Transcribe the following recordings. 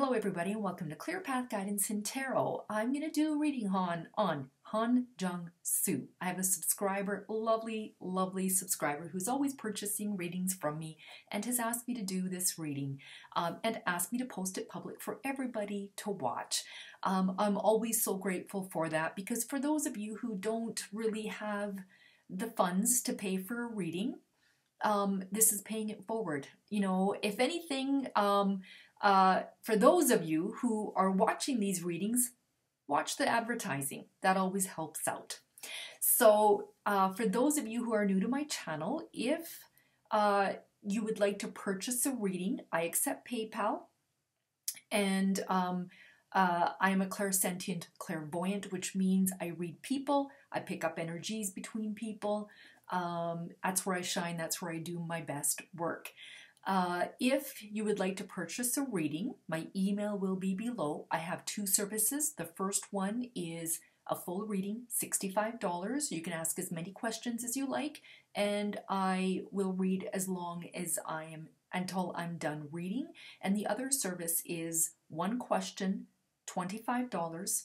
Hello everybody and welcome to Clear Path Guidance in Tarot. I'm going to do a reading on, on Han Jung Soo. I have a subscriber, lovely, lovely subscriber who's always purchasing readings from me and has asked me to do this reading um, and asked me to post it public for everybody to watch. Um, I'm always so grateful for that because for those of you who don't really have the funds to pay for a reading, um, this is paying it forward. You know, if anything, um, uh, for those of you who are watching these readings, watch the advertising. That always helps out. So, uh, for those of you who are new to my channel, if uh, you would like to purchase a reading, I accept PayPal. And um, uh, I am a clairsentient clairvoyant, which means I read people, I pick up energies between people. Um, that's where I shine, that's where I do my best work. Uh, if you would like to purchase a reading, my email will be below. I have two services. The first one is a full reading, $65. You can ask as many questions as you like, and I will read as long as I am until I'm done reading. And the other service is one question, $25,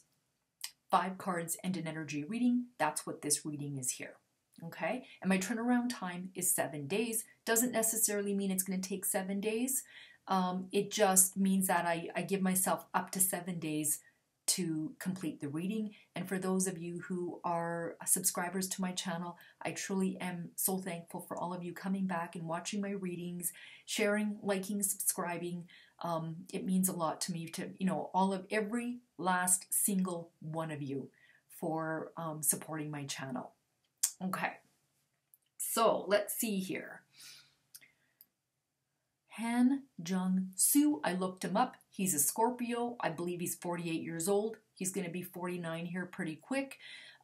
five cards, and an energy reading. That's what this reading is here okay? And my turnaround time is seven days. Doesn't necessarily mean it's going to take seven days. Um, it just means that I, I give myself up to seven days to complete the reading. And for those of you who are subscribers to my channel, I truly am so thankful for all of you coming back and watching my readings, sharing, liking, subscribing. Um, it means a lot to me to, you know, all of every last single one of you for um, supporting my channel. Okay, so let's see here. Han Jung Soo, I looked him up. He's a Scorpio. I believe he's 48 years old. He's going to be 49 here pretty quick.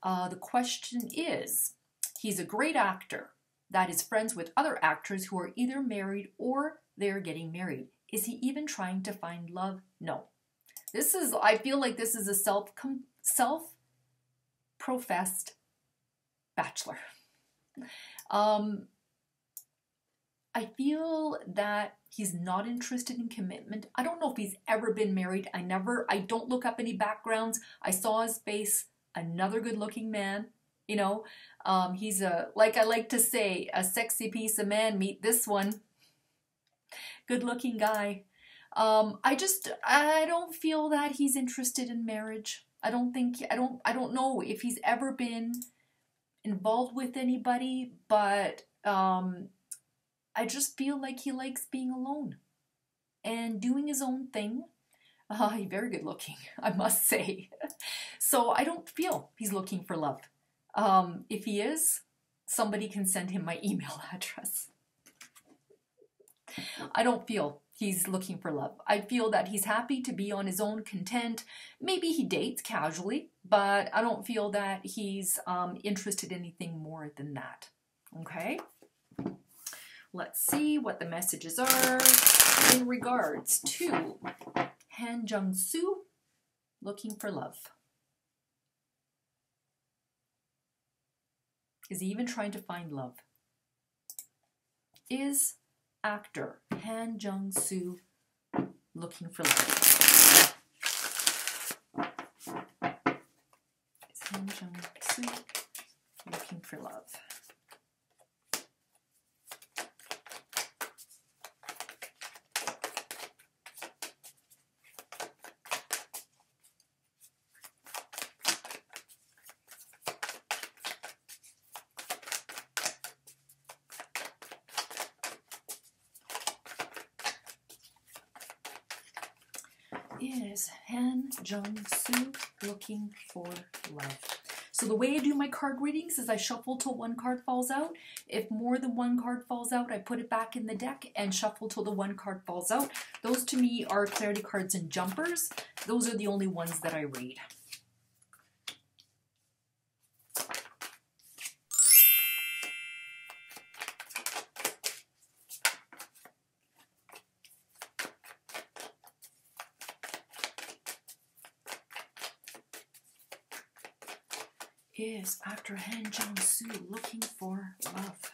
Uh, the question is he's a great actor that is friends with other actors who are either married or they're getting married. Is he even trying to find love? No. This is, I feel like this is a self self professed bachelor. Um, I feel that he's not interested in commitment. I don't know if he's ever been married. I never, I don't look up any backgrounds. I saw his face, another good looking man. You know, um, he's a, like I like to say, a sexy piece of man. Meet this one. Good looking guy. Um, I just, I don't feel that he's interested in marriage. I don't think, I don't, I don't know if he's ever been involved with anybody, but um, I just feel like he likes being alone and doing his own thing. Uh, he's very good looking, I must say. so I don't feel he's looking for love. Um, if he is, somebody can send him my email address. I don't feel he's looking for love. I feel that he's happy to be on his own content. Maybe he dates casually, but I don't feel that he's um, interested in anything more than that. Okay? Let's see what the messages are in regards to Han Jung Soo looking for love. Is he even trying to find love? Is actor Han Jung Soo looking for love. Is Han Jung Soo looking for love? Is Han Jung Soo looking for love. So the way I do my card readings is I shuffle till one card falls out. If more than one card falls out, I put it back in the deck and shuffle till the one card falls out. Those to me are clarity cards and jumpers. Those are the only ones that I read. is after Han Jung Soo looking for love.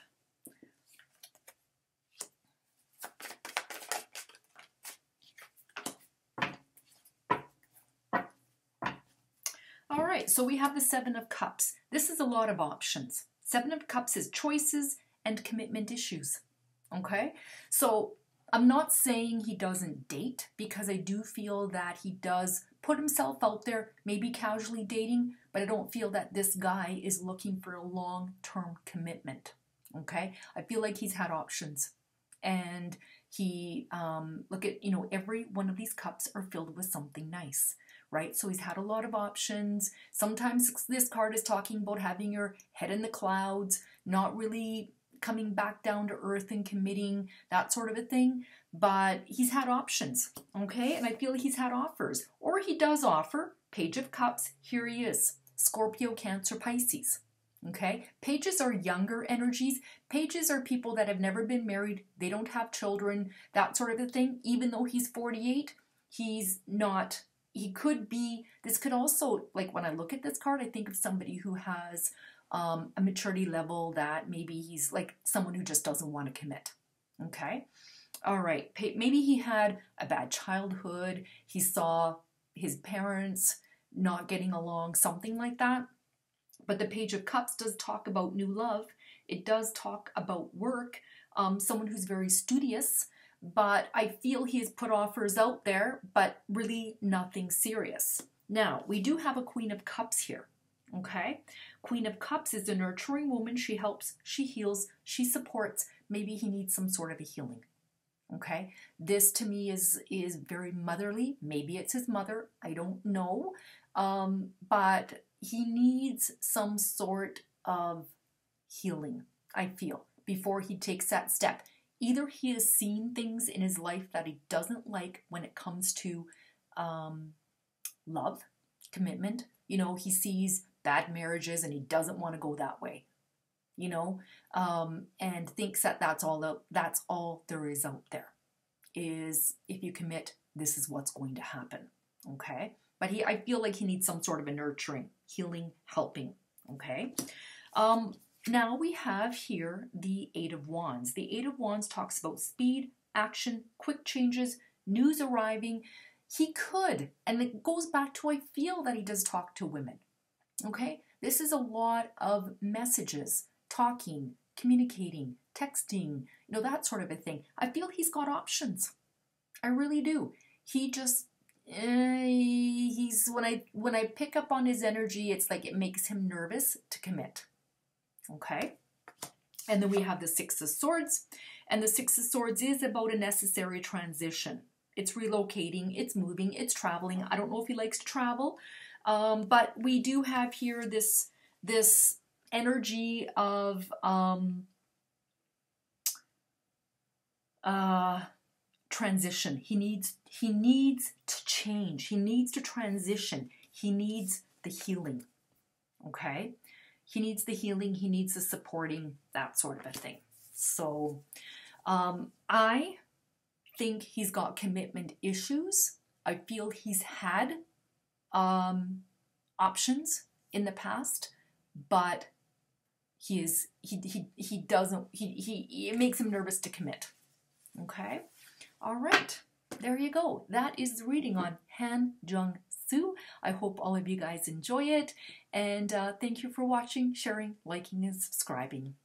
All right, so we have the Seven of Cups. This is a lot of options. Seven of Cups is choices and commitment issues. Okay, so I'm not saying he doesn't date because I do feel that he does put himself out there, maybe casually dating, but I don't feel that this guy is looking for a long term commitment. Okay? I feel like he's had options. And he, um, look at, you know, every one of these cups are filled with something nice right? So he's had a lot of options. Sometimes this card is talking about having your head in the clouds, not really coming back down to earth and committing, that sort of a thing. But he's had options, okay? And I feel he's had offers. Or he does offer. Page of Cups, here he is. Scorpio, Cancer, Pisces. Okay? Pages are younger energies. Pages are people that have never been married, they don't have children, that sort of a thing. Even though he's 48, he's not he could be this could also like when i look at this card i think of somebody who has um, a maturity level that maybe he's like someone who just doesn't want to commit okay? All right maybe he had a bad childhood he saw his parents not getting along something like that. But the page of cups does talk about new love it does talk about work um, someone who's very studious but I feel he has put offers out there, but really nothing serious. Now, we do have a Queen of Cups here. Okay? Queen of Cups is a nurturing woman. She helps, she heals, she supports. Maybe he needs some sort of a healing. Okay? This to me is is very motherly. Maybe it's his mother. I don't know. Um, but he needs some sort of healing, I feel, before he takes that step either he has seen things in his life that he doesn't like when it comes to um, love, commitment. You know, he sees bad marriages and he doesn't want to go that way. You know, um, and thinks that that's all out, that's all there is out there. Is if you commit, this is what's going to happen. Okay, but he, I feel like he needs some sort of a nurturing, healing, helping. Okay. Um, now we have here the Eight of Wands. The Eight of Wands talks about speed, action, quick changes, news arriving. He could, and it goes back to I feel that he does talk to women. Okay? This is a lot of messages, talking, communicating, texting, you know, that sort of a thing. I feel he's got options. I really do. He just uh, he's when I when I pick up on his energy, it's like it makes him nervous to commit. Okay? And then we have the Six of Swords. And the Six of Swords is about a necessary transition. It's relocating, it's moving, it's traveling. I don't know if he likes to travel, um, but we do have here this this energy of um, uh, transition. He needs he needs to change. He needs to transition. He needs the healing. Okay, he needs the healing, he needs the supporting, that sort of a thing. So um, I think he's got commitment issues. I feel he's had um, options in the past, but he is he he he doesn't he he it makes him nervous to commit. Okay, all right, there you go. That is the reading on Han Jung Soo. I hope all of you guys enjoy it. And uh, thank you for watching, sharing, liking, and subscribing.